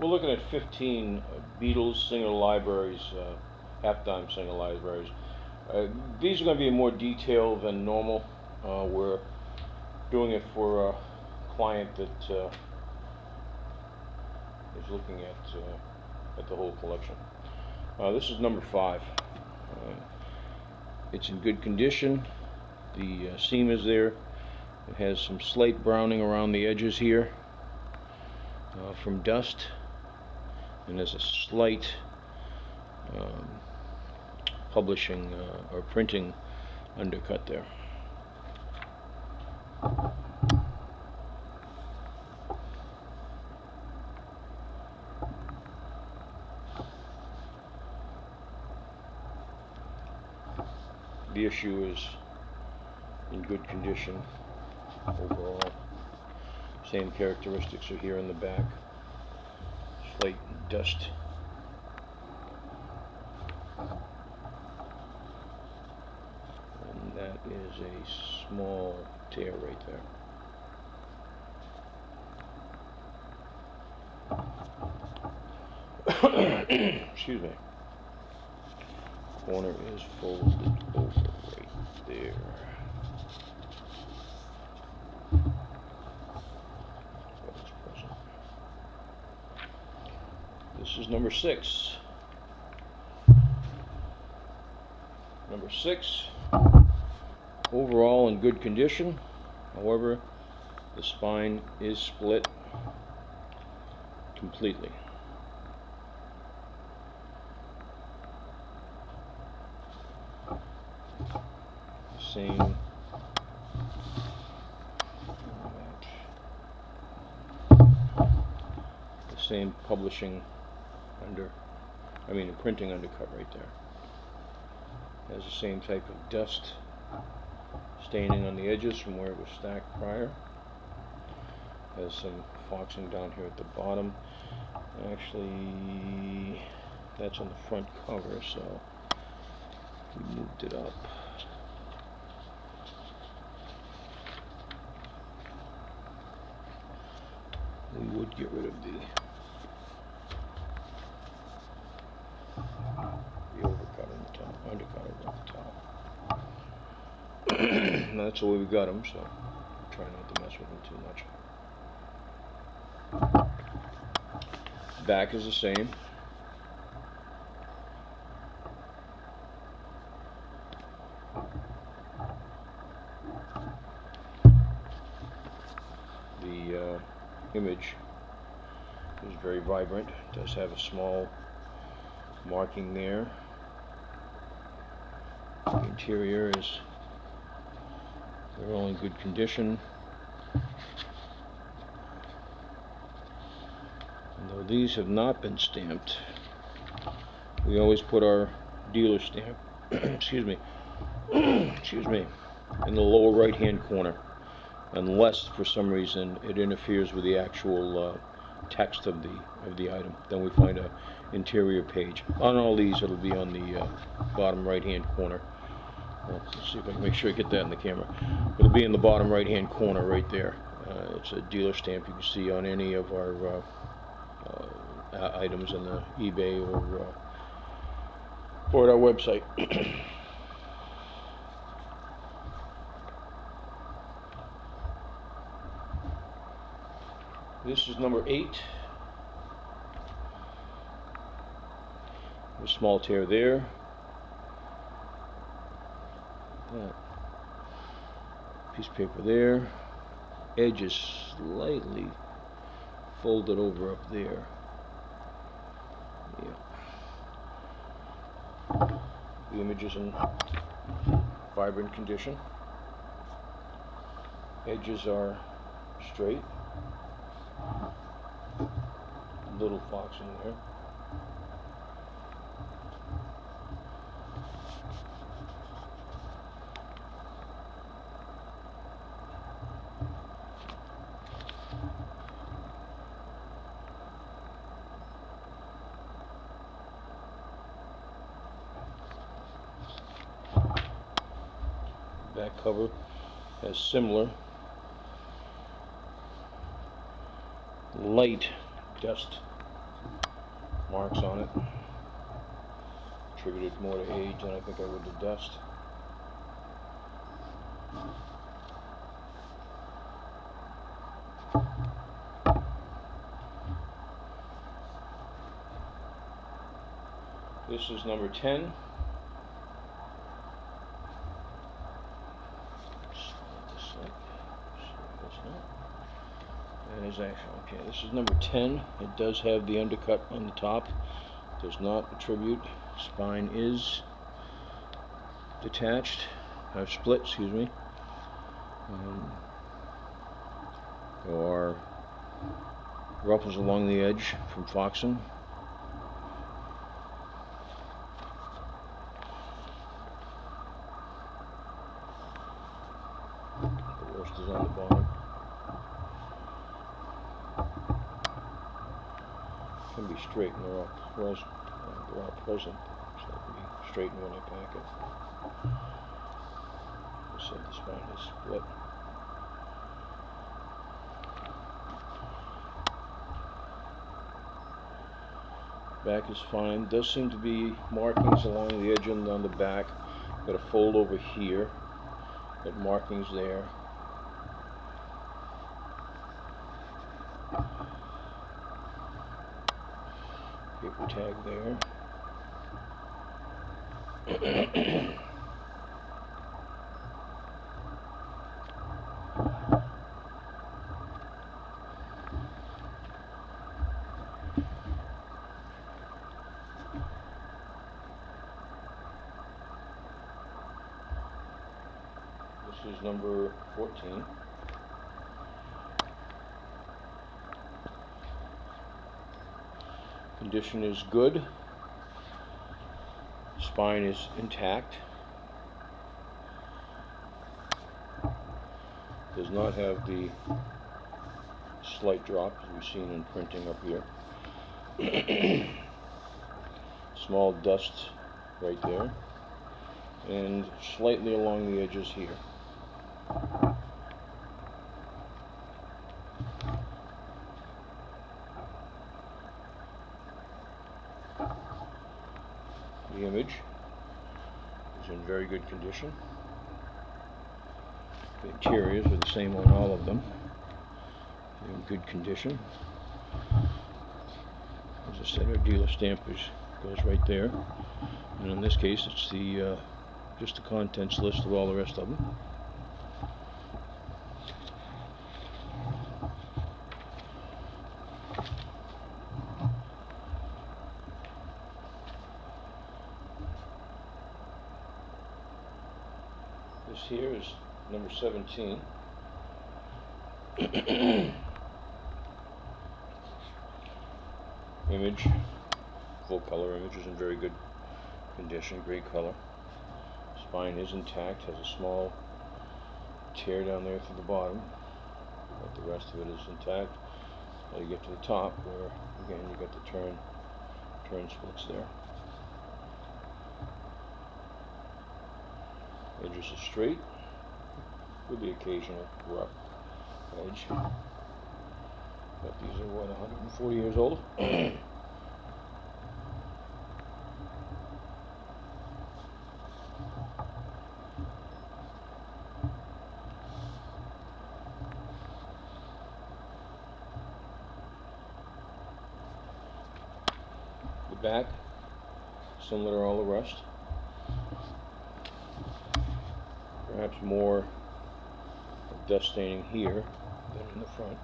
We're looking at 15 uh, Beadle's Singer libraries, uh, half-dime Singer libraries. Uh, these are going to be more detailed than normal. Uh, we're doing it for a client that uh, is looking at uh, at the whole collection. Uh, this is number five. It's in good condition. The seam is there. It has some slate browning around the edges here from dust and there's a slight um, publishing uh, or printing undercut there. The issue is in good condition overall. Same characteristics are here in the back dust. And that is a small tear right there. Excuse me. Corner is folded over right there. This is number six. Number six, overall in good condition. However, the spine is split completely. Same the same publishing under, I mean, a printing undercut right there. Has the same type of dust staining on the edges from where it was stacked prior. Has some foxing down here at the bottom. Actually, that's on the front cover, so we moved it up. We would get rid of the the overcut on the top, undercut over That's the way we got them, so try not to mess with them too much. Back is the same. The uh, image is very vibrant, It does have a small marking there. The interior is they're all in good condition. And though these have not been stamped, we always put our dealer stamp, excuse me, excuse me, in the lower right hand corner unless for some reason it interferes with the actual uh, text of the of the item. Then we find a interior page. On all these, it'll be on the uh, bottom right-hand corner. Let's see if I can make sure I get that in the camera. It'll be in the bottom right-hand corner right there. Uh, it's a dealer stamp you can see on any of our uh, uh items on the eBay or uh, or at our website. this is number eight. a small tear there. That piece of paper there. Edge is slightly folded over up there. Yeah. The image is in vibrant condition. Edges are straight. Little fox in there. back cover has similar light dust marks on it. Attributed more to age than I think I would to dust. This is number 10. That is actually, okay, this is number 10. It does have the undercut on the top. Does not attribute. Spine is detached, or split, excuse me. Um, there are ruffles along the edge from foxing. The rest is on the bottom. Can be straight and they're all they're all present, so it can be straightened when I pack it. Said the spine is split. Back is fine. Does seem to be markings along the edge and on the back. Got a fold over here. Got markings there. Paper tag there. This is number 14. Condition is good. Spine is intact. Does not have the slight drop as we've seen in printing up here. Small dust right there. And slightly along the edges here. The image is in very good condition. The interiors are the same on all of them. They're In good condition. As I said, our dealer stamp is, goes right there. And in this case, it's the uh, just the contents list of all the rest of them. Image, full color image is in very good condition, great color. Spine is intact, has a small tear down there through the bottom, but the rest of it is intact. Now you get to the top, where again you got the turn, turn splits there. Edges are straight with the occasional rough edge. But these are what, 140 years old? the back, similar to all the rest. Perhaps more dust staining here than in the front.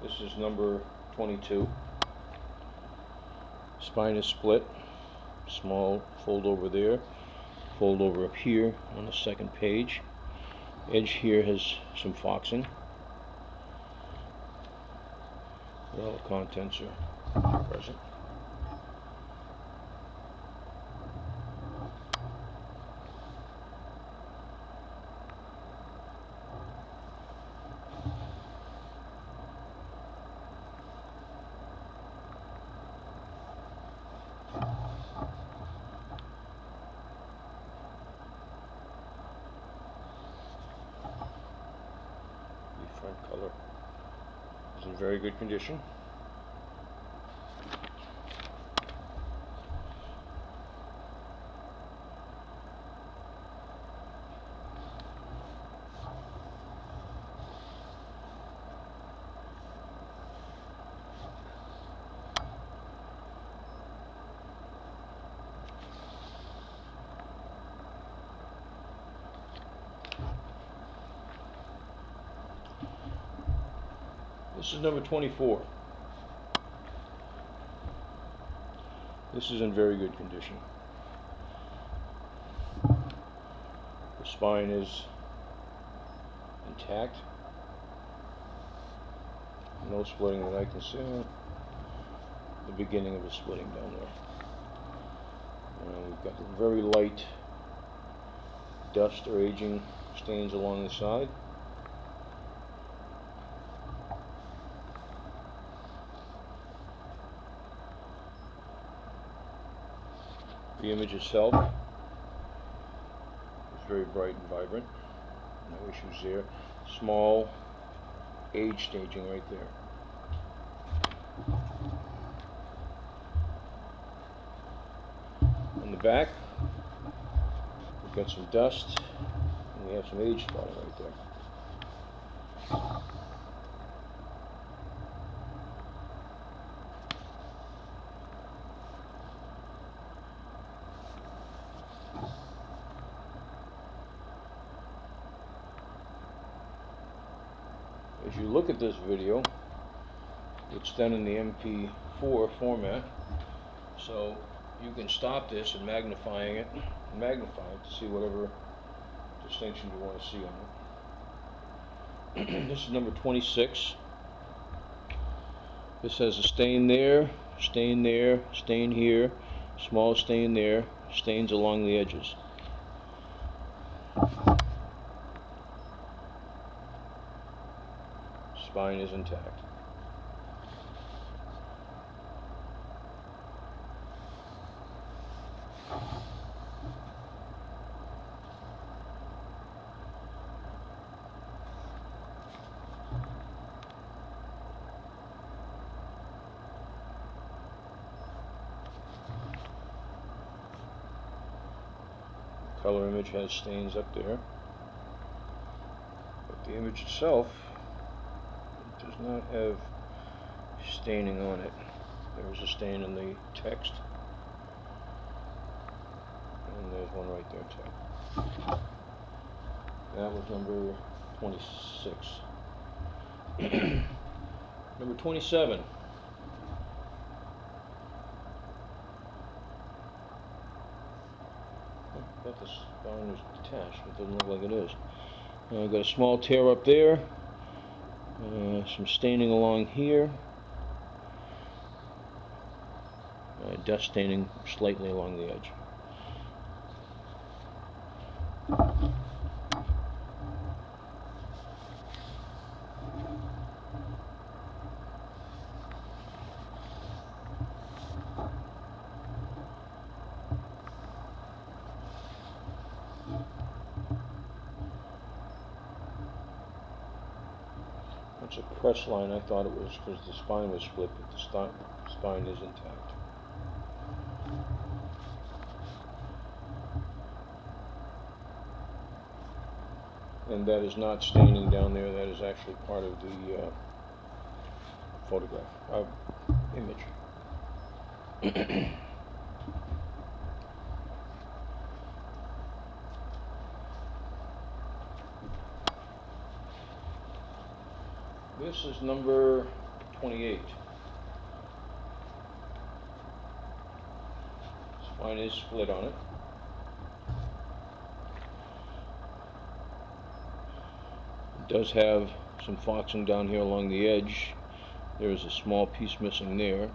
This is number 22. Spine is split. Small fold over there. Fold over up here on the second page. Edge here has some foxing. The contents are present. very good condition. This is number 24. This is in very good condition. The spine is intact. No splitting that I can see. The beginning of a splitting down there. And we've got very light dust or aging stains along the side. The image itself is very bright and vibrant. No issues there. Small age staging right there. On the back, we've got some dust and we have some age spotting right there. As you look at this video, it's done in the MP4 format, so you can stop this and magnifying it, magnify it to see whatever distinction you want to see on it. this is number 26. This has a stain there, stain there, stain here, small stain there, stains along the edges. Is intact. color image has stains up there but the image itself not have staining on it. There is a stain in the text. And there's one right there too. That was number 26 number 27 thought the spine was detached, but it doesn't look like it is. Uh, got a small tear up there, uh, some staining along here, uh, dust staining slightly along the edge. Line. I thought it was because the spine was split, but the sti spine is intact. And that is not staining down there. That is actually part of the uh, photograph, uh, image. This is number 28. Spine is split on it. It does have some foxing down here along the edge. There is a small piece missing there.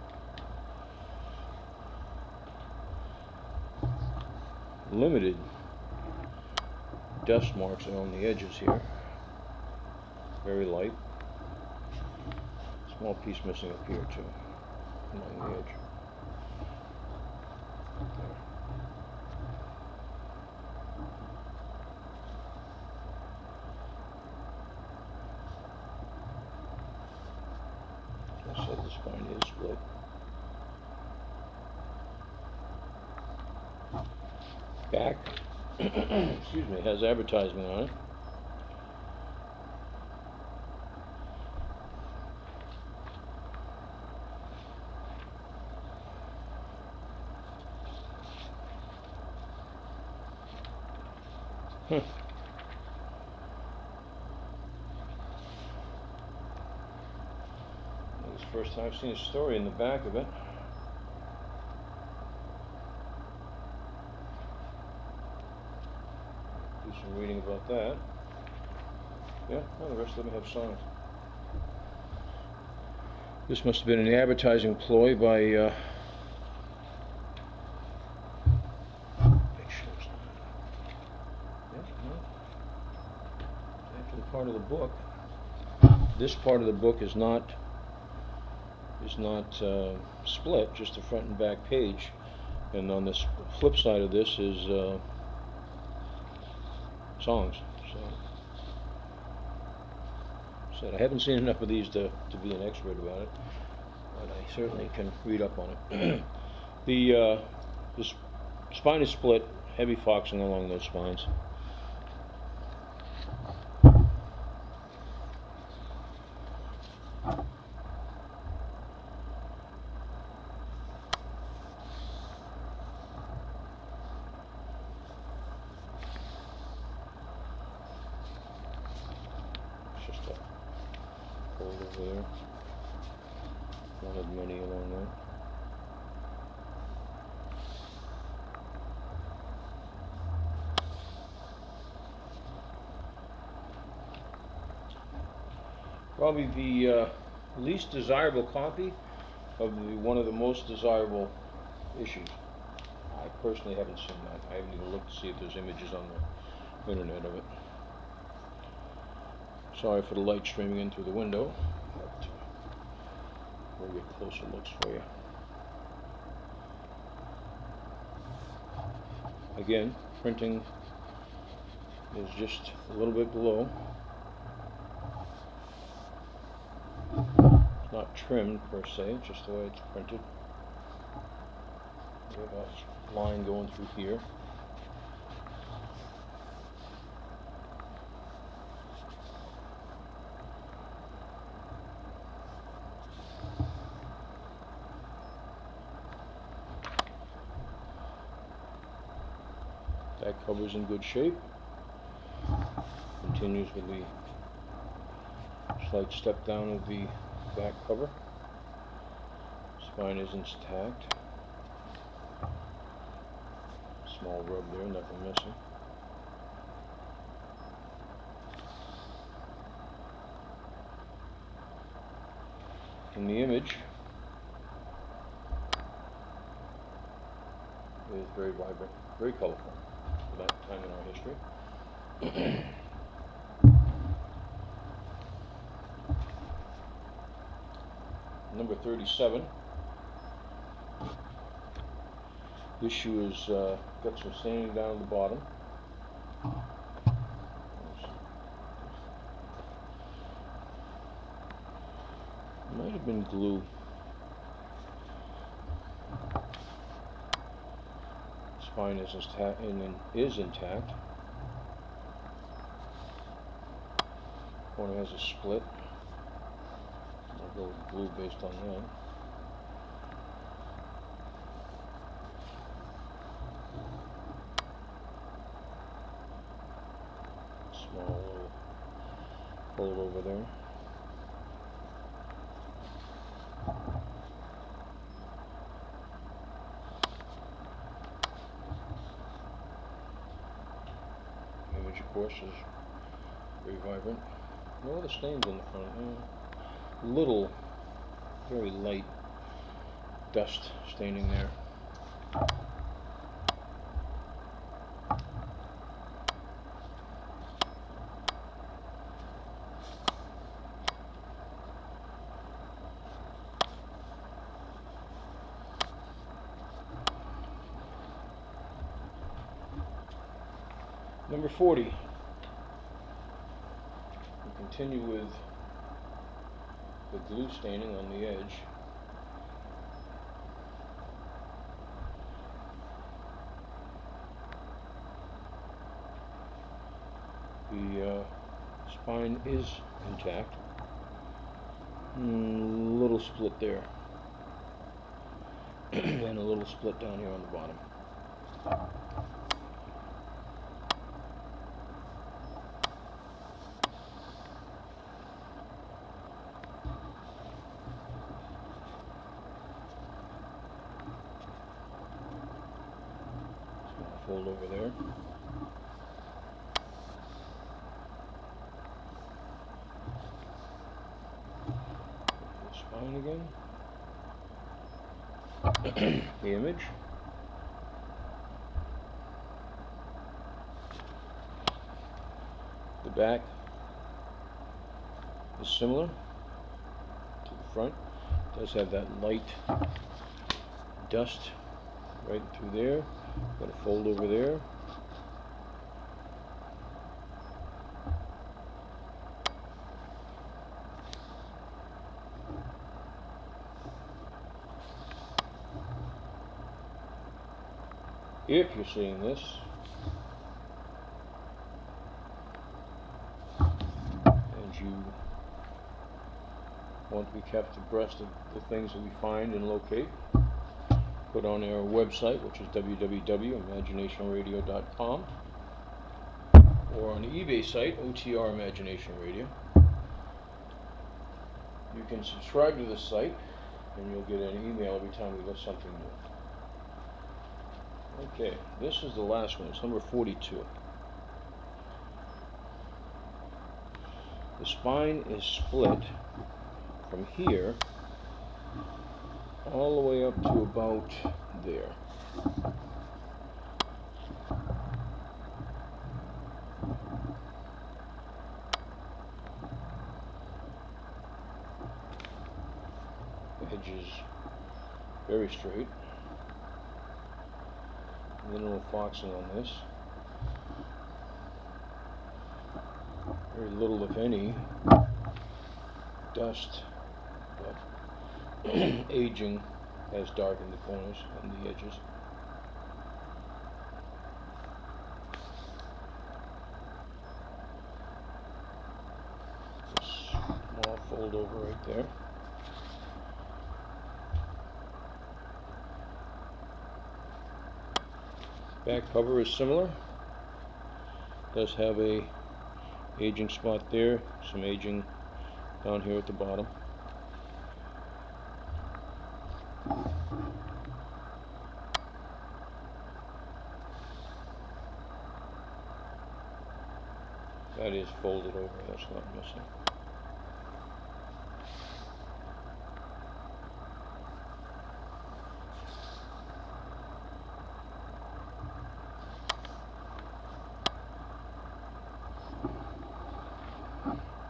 Limited dust marks along the edges here. Very light. Small piece missing up here too, along the edge. Back, excuse me, has advertisement on it. This is the first time I've seen a story in the back of it. Do some reading about that. Yeah, well, the rest of them have signs. This must have been an advertising ploy by, uh, make sure it's not- yeah, no. Actually, part of the book. This part of the book is not is not uh, split, just the front and back page. And on this flip side of this is uh, songs. So, I haven't seen enough of these to, to be an expert about it, but I certainly can read up on it. the uh, spine is split, heavy foxing along those spines. It's just a hole over there. One of Probably the uh, least desirable copy of the, one of the most desirable issues. I personally haven't seen that. I haven't even looked to see if there's images on the internet of it. Sorry for the light streaming in through the window, we'll get closer looks for you. Again, printing is just a little bit below. It's not trimmed per se, just the way it's printed. We have a line going through here. That cover's in good shape. Continues with the slight step down of the back cover. Spine is intact. Small rub there, nothing missing. In the image is very vibrant, very colorful for that time in our history. Number 37. This shoe has uh, got some staining down at the bottom. Might have been glue. Spine is intact. Is intact. Corner has a split. I'll go with blue based on that. Small little hole over there. Is very vibrant. No other stains on the front. eh. Little, very light dust staining there. Number 40 continue with the glue staining on the edge. The uh, spine is intact. Mm, little split there. and a little split down here on the bottom. Fold over there. The spine again. the image. The back is similar to the front. It does have that light dust right through there. Got a fold over there. If you're seeing this, and you want to be kept abreast of the things that we find and locate, put on our website, which is www.imaginationradio.com, or on the eBay site, OTR Imagination Radio. You can subscribe to this site, and you'll get an email every time we list something new. Okay, this is the last one. It's number 42. The spine is split from here all the way up to about there. Edge is very straight. Minimal foxing on this. Very little, if any, dust, aging has darkened the corners and the edges. Small fold over right there. Back cover is similar. Does have a aging spot there, some aging down here at the bottom. That is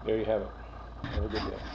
There you have it. Have a good day.